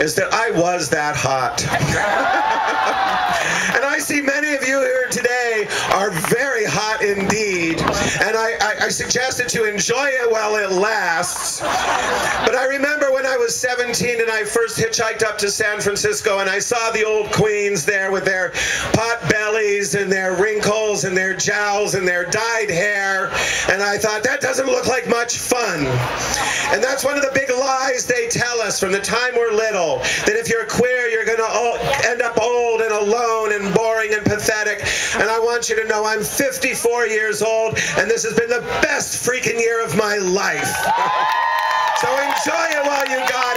is that I was that hot. and I see many of you here today are very hot indeed. And I, I, I suggested to enjoy it while it lasts. But I remember when I was 17 and I first hitchhiked up to San Francisco and I saw the old queens there with their pot bellies and their wrinkles and their jowls and their dyed hair. And I thought, that doesn't look like much fun. And that's one of the big lies they tell us from the time we're little that if you're queer, you're going to end up old and alone and boring and pathetic. And I want you to know I'm 54 years old and this has been the best freaking year of my life. so enjoy it while you got